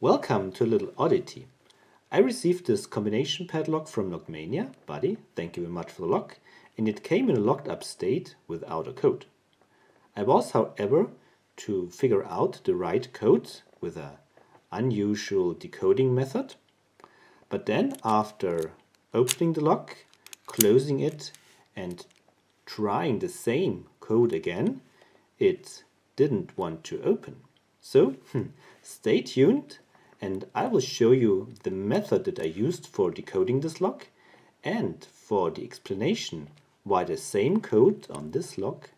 Welcome to a little oddity. I received this combination padlock from Lockmania, buddy, thank you very much for the lock, and it came in a locked up state without a code. I was, however, to figure out the right code with an unusual decoding method. But then after opening the lock, closing it and trying the same code again, it didn't want to open. So stay tuned and I will show you the method that I used for decoding this lock and for the explanation why the same code on this lock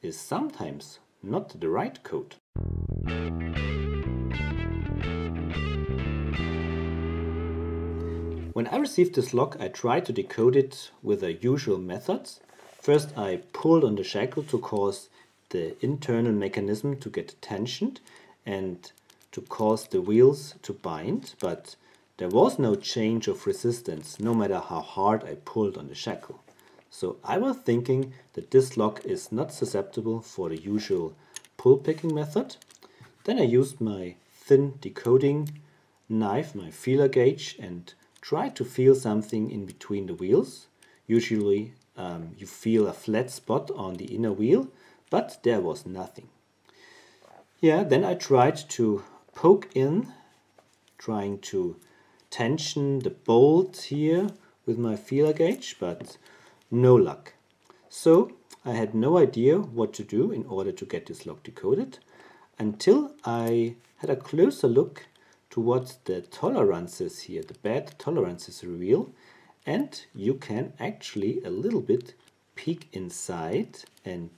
is sometimes not the right code. When I received this lock, I tried to decode it with the usual methods. First, I pulled on the shackle to cause the internal mechanism to get tensioned and to cause the wheels to bind, but there was no change of resistance no matter how hard I pulled on the shackle. So I was thinking that this lock is not susceptible for the usual pull picking method. Then I used my thin decoding knife, my feeler gauge, and tried to feel something in between the wheels. Usually um, you feel a flat spot on the inner wheel, but there was nothing. Yeah, then I tried to poke in, trying to tension the bolt here with my feeler gauge, but no luck. So I had no idea what to do in order to get this lock decoded until I had a closer look to what the tolerances here, the bad tolerances reveal and you can actually a little bit peek inside and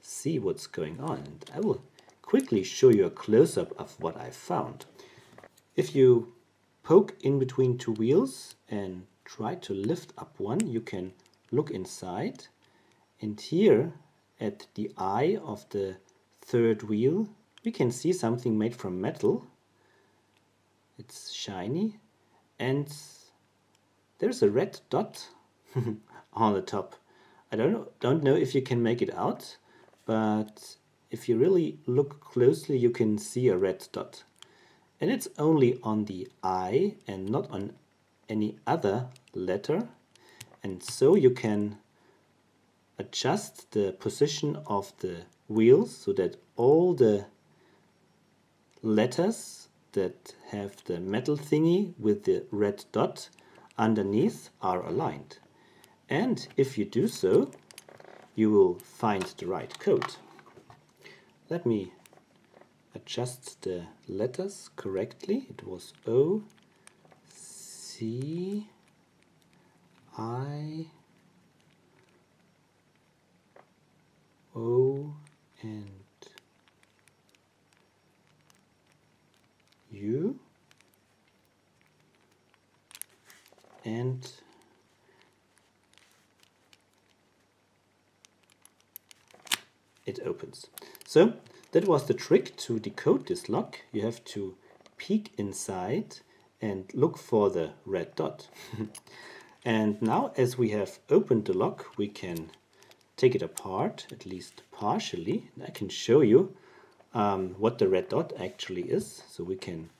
see what's going on. And I will quickly show you a close-up of what I found. If you poke in between two wheels and try to lift up one, you can look inside and here at the I of the third wheel we can see something made from metal. It's shiny and there's a red dot on the top. I don't know, don't know if you can make it out, but if you really look closely you can see a red dot. And it's only on the I and not on any other letter. And so you can adjust the position of the wheels so that all the letters that have the metal thingy with the red dot underneath are aligned. And if you do so, you will find the right code. Let me adjust the letters correctly. It was O, C, I, O, and U. And it opens. So that was the trick to decode this lock. You have to peek inside and look for the red dot. and now as we have opened the lock, we can take it apart, at least partially. I can show you um, what the red dot actually is. So we can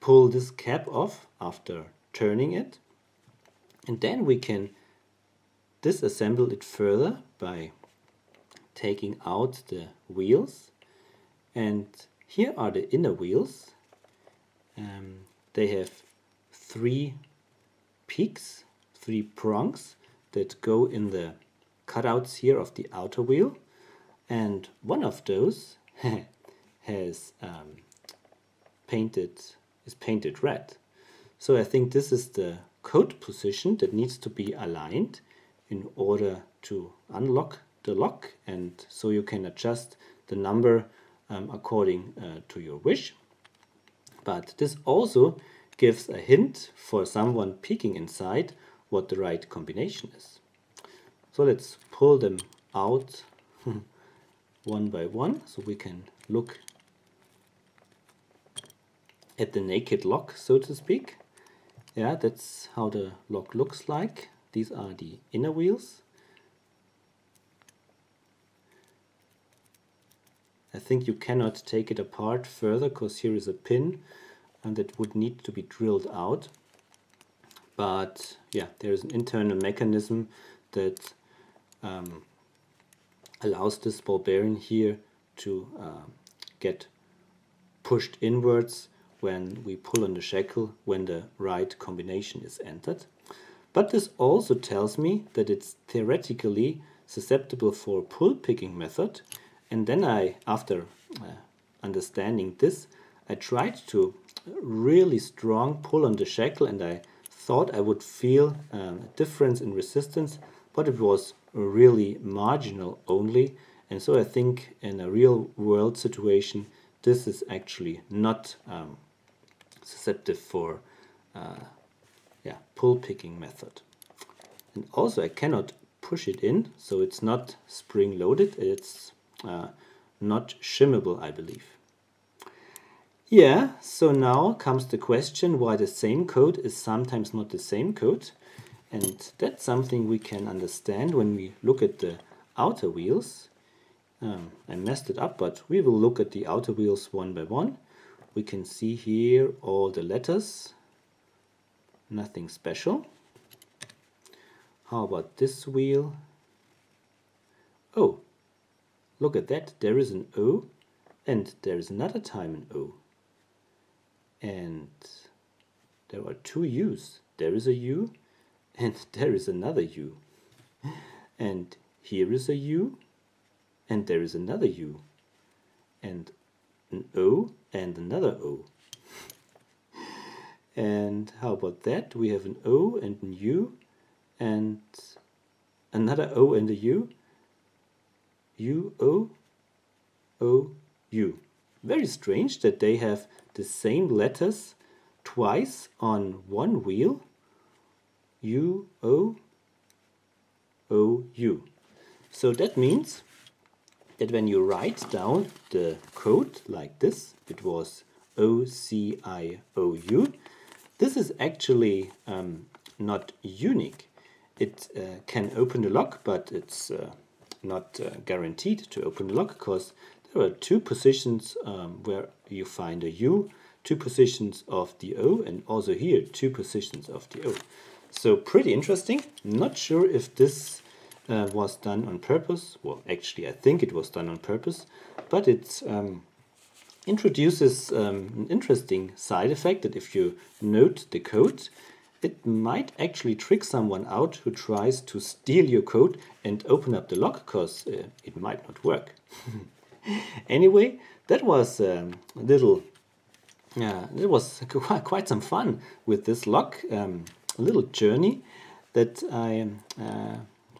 pull this cap off after turning it. And then we can disassemble it further by taking out the wheels. And here are the inner wheels. Um, they have three peaks three prongs that go in the cutouts here of the outer wheel. And one of those has um, painted is painted red. So I think this is the code position that needs to be aligned in order to unlock the lock and so you can adjust the number um, according uh, to your wish. But this also gives a hint for someone peeking inside what the right combination is. So let's pull them out one by one so we can look at the naked lock so to speak. Yeah, that's how the lock looks like. These are the inner wheels think you cannot take it apart further because here is a pin and that would need to be drilled out. But yeah, there is an internal mechanism that um, allows this ball bearing here to uh, get pushed inwards when we pull on the shackle when the right combination is entered. But this also tells me that it's theoretically susceptible for pull picking method and then I, after uh, understanding this, I tried to really strong pull on the shackle and I thought I would feel um, a difference in resistance but it was really marginal only and so I think in a real world situation this is actually not um, susceptible for uh, yeah, pull picking method. And also I cannot push it in, so it's not spring loaded, it's uh, not shimmable I believe. Yeah, so now comes the question why the same code is sometimes not the same code. And that's something we can understand when we look at the outer wheels. Um, I messed it up, but we will look at the outer wheels one by one. We can see here all the letters, nothing special. How about this wheel? Oh, look at that, there is an O and there is another time an O. And there are two U's. There is a U and there is another U. And here is a U and there is another U. And an O and another O. and how about that? We have an O and an U and another O and a U. U, O, O, U. Very strange that they have the same letters twice on one wheel. U, O, O, U. So that means that when you write down the code like this, it was O, C, I, O, U, this is actually um, not unique. It uh, can open the lock, but it's uh, not uh, guaranteed to open the lock because there are two positions um, where you find a U, two positions of the O, and also here two positions of the O. So pretty interesting. Not sure if this uh, was done on purpose. Well, actually, I think it was done on purpose, but it um, introduces um, an interesting side effect that if you note the code, it might actually trick someone out who tries to steal your code and open up the lock because uh, it might not work. anyway, that was um, a little, yeah, it was quite some fun with this lock, um, a little journey that I uh,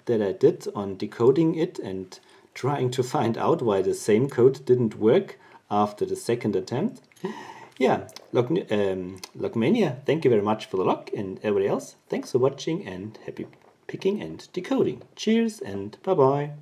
that I did on decoding it and trying to find out why the same code didn't work after the second attempt. Yeah, Lock, um, Lockmania, thank you very much for the lock and everybody else. Thanks for watching and happy picking and decoding. Cheers and bye bye.